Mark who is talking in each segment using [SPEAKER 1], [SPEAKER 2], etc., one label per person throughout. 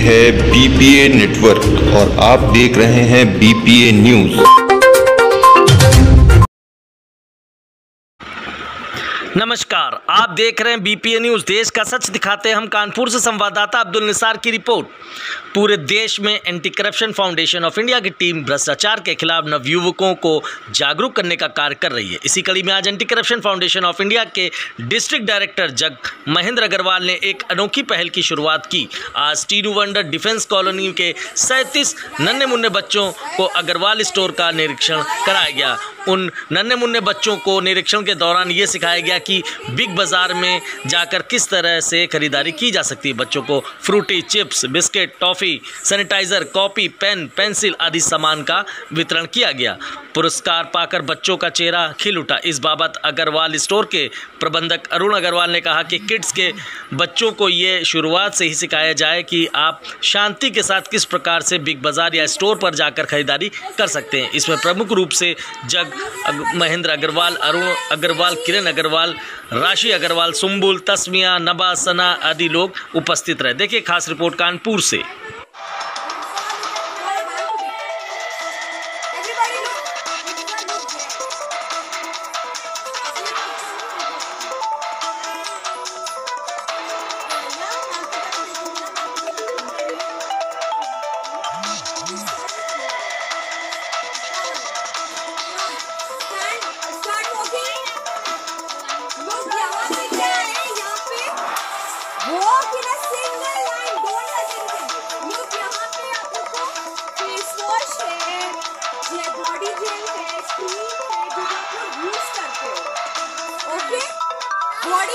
[SPEAKER 1] है BPA network और आप देख रहे हैं बीपीए न्यूज़
[SPEAKER 2] नमस्कार, आप देख रहे हैं बीपीए न्यूज़ देश का सच दिखाते हैं हम कानपुर से संवाददाता अब्दुल निसार की रिपोर्ट। पूरे देश में anti corruption foundation of India की टीम भ्रष्टाचार के खिलाफ नवयुवकों को जागरूक करने का कार्य कर रही है। इसी कड़ी में आज anti corruption foundation of India के डिस्ट्रिक्ट डायरेक्टर जग महेंद्र अग्रवाल ने एक अनोखी पहल की शुरुआत की। आज टीनू वंडर डिफेंस कॉलोनी के सैंतीस नन्हे मुन्ने बच्चों को अग्रवाल स्टोर का निरीक्षण कराया गया। उन नन्हे मुन्ने बच्चों को निरीक्षण के दौरान ये सिखाया गया कि बिग बाज़ार में जाकर किस तरह से खरीदारी की जा सकती है बच्चों को? Frooti, chips, biscuit, toffee, sanitizer, copy, pen, pencil आदि सामान का वितरण किया गया। पुरस्कार पाकर बच्चों का चेहरा खिल उठा। इस बाबत अग्रवाल स्टोर के प्रबंधक अरुण अग्रवाल ने कहा कि किड्स के बच्चों को ये शुरुआत से ही सिखाया जाए कि आप शांति के साथ किस प्रकार से बिग बाज़ार या स्टोर पर जाकर खरीदारी कर सकते हैं। इसमें प्रमुख रूप से जग, महेंद्र अग्रवाल, अरुण अग्रवाल, किरण अग्रवाल राशि अग्रवाल, सुम्बुल, तस्मिया नबा सना आदि लोग उपस्थित रहे। देखिए खास रिपोर्ट कानपुर से।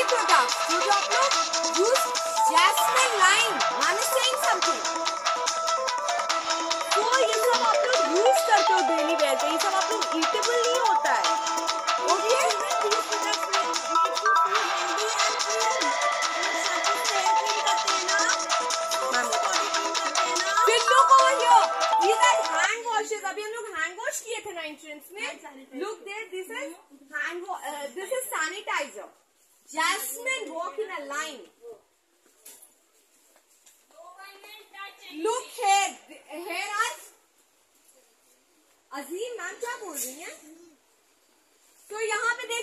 [SPEAKER 3] Products, जो जो आप लोग use. Jasmine line. Man is saying तो ये सब आप लोग यूज़ करते हो डेली वेयर पे ये सब आप लोग ईटेबल नहीं होता है डिशेज अभी हम लोग हैंड वॉश किए थे ना एंट्रेंस में। Look there this is hand this is sanitizer Jasmine walk in a line look here आज। अजीम मैम क्या बोल रही है? तो यहाँ पे देख